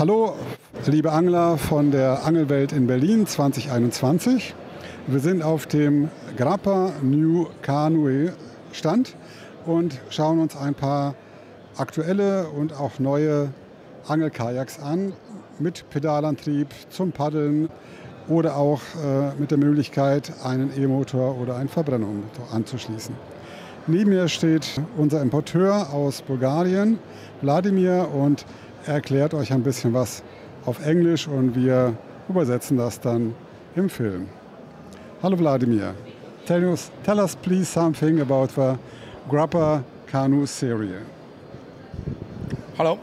Hallo, liebe Angler von der Angelwelt in Berlin 2021. Wir sind auf dem Grappa New Canoe Stand und schauen uns ein paar aktuelle und auch neue Angelkajaks an mit Pedalantrieb zum Paddeln oder auch äh, mit der Möglichkeit, einen E-Motor oder einen Verbrennungsmotor anzuschließen. Neben mir steht unser Importeur aus Bulgarien, Wladimir, und erklärt euch ein bisschen was auf Englisch und wir übersetzen das dann im Film. Hallo Wladimir, tell us, tell us please something about the Grapper Canoe series. Hello.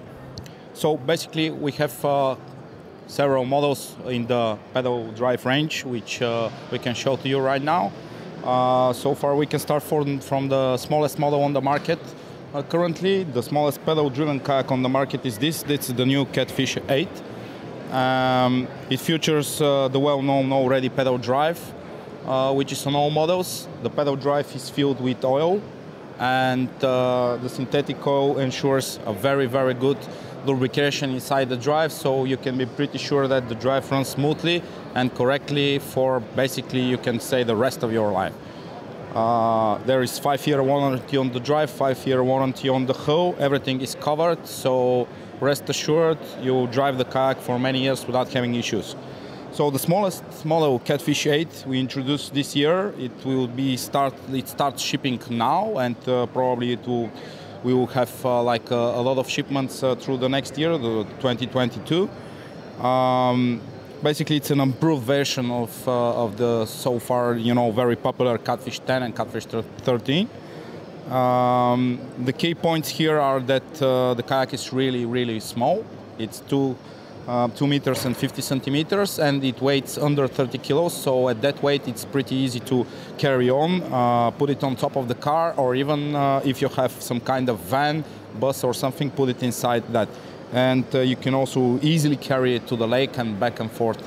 So basically, we have uh, several models in the pedal drive range, which uh, we can show to you right now. Uh, so far, we can start from, from the smallest model on the market. Uh, currently, the smallest pedal-driven kayak on the market is this. Is the new Catfish 8. Um, it features uh, the well-known already pedal drive, uh, which is on all models. The pedal drive is filled with oil, and uh, the synthetic oil ensures a very, very good lubrication inside the drive, so you can be pretty sure that the drive runs smoothly and correctly for basically, you can say, the rest of your life. Uh, there is five-year warranty on the drive, five-year warranty on the hull. Everything is covered, so rest assured you drive the kayak for many years without having issues. So the smallest model Catfish 8 we introduced this year. It will be start. It starts shipping now, and uh, probably it will. We will have uh, like uh, a lot of shipments uh, through the next year, the 2022. Um, basically, it's an improved version of uh, of the so far you know very popular Catfish 10 and Catfish 13. Um, the key points here are that uh, the kayak is really really small. It's two uh, 2 meters and 50 centimeters, and it weighs under 30 kilos. So at that weight, it's pretty easy to carry on, uh, put it on top of the car, or even uh, if you have some kind of van, bus, or something, put it inside that. And uh, you can also easily carry it to the lake and back and forth.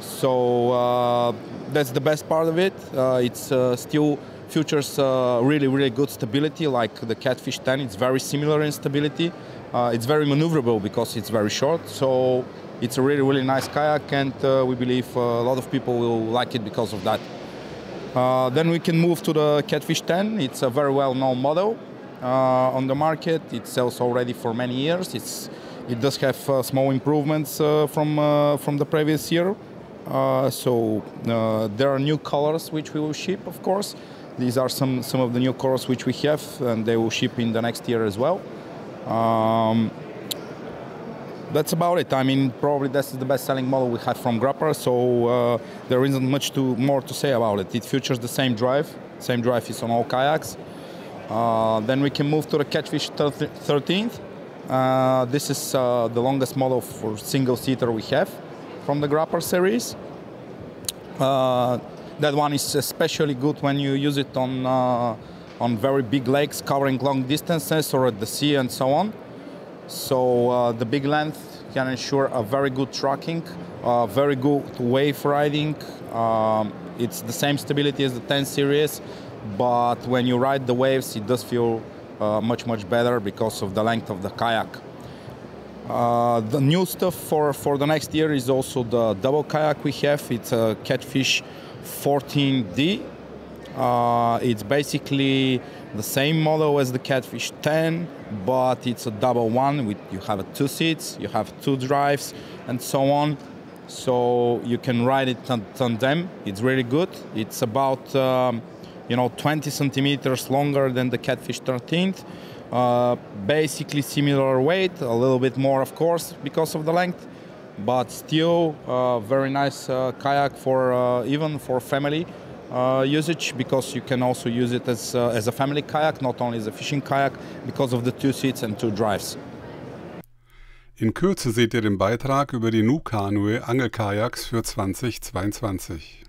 So uh, that's the best part of it. Uh, it's still features really, really good stability, like the Catfish 10. It's very similar in stability. Uh, it's very maneuverable because it's very short. So it's a really, really nice kayak, and uh, we believe uh, a lot of people will like it because of that. Uh, then we can move to the Catfish 10. It's a very well-known model uh, on the market. It sells already for many years. It's, it does have uh, small improvements from from the previous year. so there are new colors which we will ship, of course. These are some, some of the new colors which we have, and they will ship in the next year as well. Um, that's about it. I mean, probably that's the best-selling model we have from Grapper, so uh, there isn't much to, more to say about it. It features the same drive. Same drive is on all kayaks. Uh, then we can move to the Catfish 13th. Uh, this is uh, the longest model for single-seater we have from the Grapper series. Uh, that one is especially good when you use it on on very big lakes covering long distances or at the sea and so on. So the big length can ensure a very good tracking, very good wave riding. Um, it's the same stability as the 10 series, but when you ride the waves, it does feel uh, much, much better because of the length of the kayak. Uh, the new stuff for, for the next year is also the double kayak we have. It's a Catfish 14D uh, it's basically the same model as the Catfish 10, but it's a double one. With, you have two seats, you have two drives, and so on. So you can ride it on tandem. It's really good. It's about um, you know 20 centimeters longer than the Catfish 13th. Uh, basically similar weight, a little bit more, of course, because of the length, but still uh, very nice uh, kayak for uh, even for family uh, usage because you can also use it as, uh, as a family kayak, not only as a fishing kayak, because of the two seats and two drives. In Kürze seht ihr den Beitrag über die Nukanoe Angelkajaks für 2022.